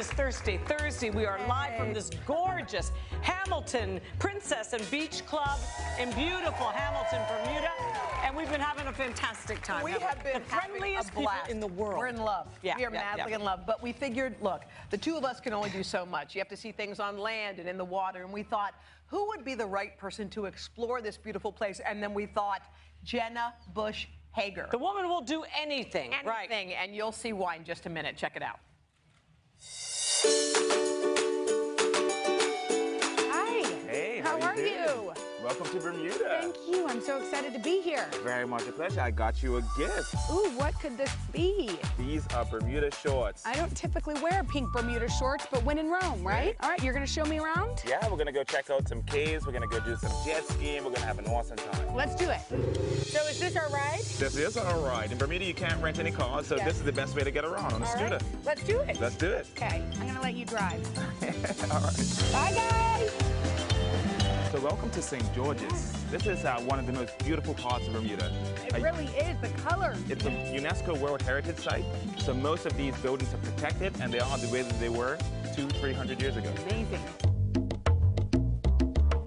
this Thursday. Thursday, we are live from this gorgeous Hamilton Princess and Beach Club in beautiful Hamilton, Bermuda. And we've been having a fantastic time. We have been the friendliest having a blast. people in the world. We're in love. Yeah, we are yeah, madly yeah. in love. But we figured, look, the two of us can only do so much. You have to see things on land and in the water. And we thought, who would be the right person to explore this beautiful place? And then we thought, Jenna Bush Hager. The woman will do anything. Right. Anything, and you'll see why in just a minute. Check it out. Welcome to Bermuda. Thank you. I'm so excited to be here. Very much a pleasure. I got you a gift. Ooh, what could this be? These are Bermuda shorts. I don't typically wear pink Bermuda shorts, but when in Rome, right? All right, you're going to show me around? Yeah, we're gonna go check out some caves. We're gonna go do some jet skiing. We're gonna have an awesome time. Let's do it. So is this our ride? This is our ride. In Bermuda, you can't rent any cars, so Yes. this is the best way to get around on a All scooter. right, let's do it. Let's do it. Okay, I'm going to let you drive. all right. Bye, guys. So welcome to St. George's. This is uh, one of the most beautiful parts of Bermuda. It Uh, really is. The color. It's a UNESCO World Heritage Site, so most of these buildings are protected, and they are the way that they were two, three hundred years ago. Amazing.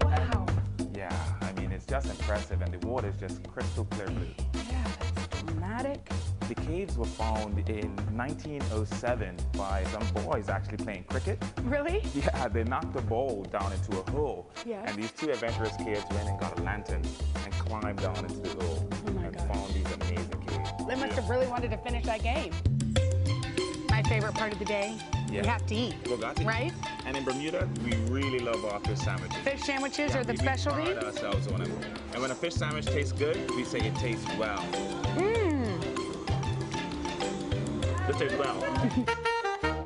Wow. Yeah, I mean, it's just impressive, and the water is just crystal clear blue. Yeah, that's dramatic. The caves were found in 1907 by some boys actually playing cricket. Really? Yeah, they knocked a ball down into a hole. Yeah. And these two adventurous kids went and got a lantern and climbed down into the hole Oh my and gosh. found these amazing caves. They must have really wanted to finish that game. My favorite part of the day, Yeah. we have to eat. Bugatti. Right? And in Bermuda, we really love our fish sandwiches. Fish sandwiches Yeah, are the we- we specialty? pride ourselves on them. And when a fish sandwich tastes good, we say it tastes well. Mmm. It tastes well.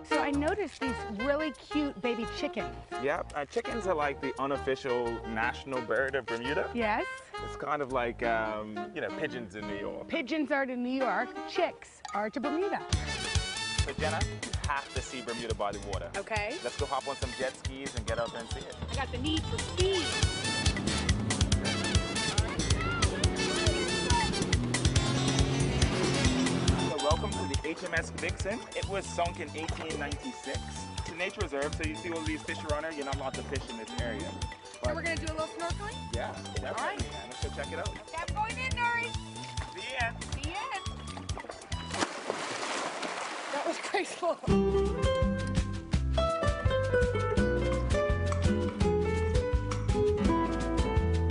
So I noticed these really cute baby chickens. Yep, uh, chickens are like the unofficial national bird of Bermuda. Yes. It's kind of like, um, you know, pigeons in New York. Pigeons are to New York, chicks are to Bermuda. So Jenna, you have to see Bermuda by the water. Okay. Let's go hop on some jet skis and get up and see it. I got the need for speed. To HMS Vixen. It was sunk in 1896. It's a nature reserve, so you see all these fish around here. You're not allowed to fish in this area. So we're gonna do a little snorkeling? yeah, definitely. All right. man. Let's go check it out. I'm going in, Nuri. The end. The end. That was graceful.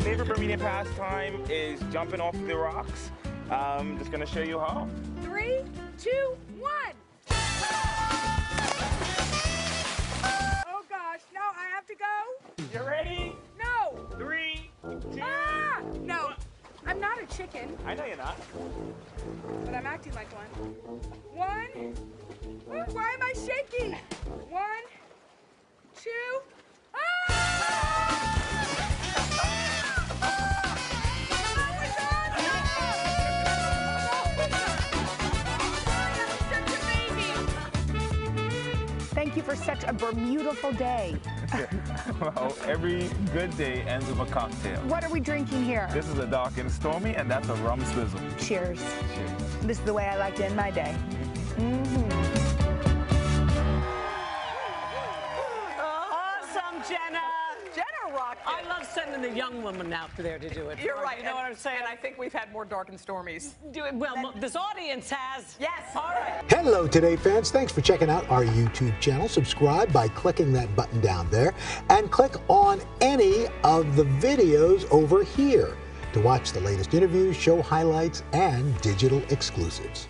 Favorite Bermudian pastime is jumping off the rocks. Um, just gonna show you how. Three, two, one. Oh gosh, no, I have to go. You ready? No. Three, two. Ah, no. I'm not a chicken, I know you're not. but I'm acting like one. One. Why am I shaking? One, Thank you for such a beautiful day. well, every good day ends with a cocktail. What are we drinking here? This is a dark and stormy, and that's a rum swizzle. Cheers. Cheers. This is the way I like to end my day. Mm-hmm. Awesome, Jenna. Jenna rocked I love sending the young woman out there to do it. You're right. You know and- what I'm saying? And I think we've had more dark and stormies. do it well. mo- This audience has. Yes. All right. Hello, Today fans. Thanks for checking out our YouTube channel. Subscribe by clicking that button down there and click on any of the videos over here to watch the latest interviews, show highlights, and digital exclusives.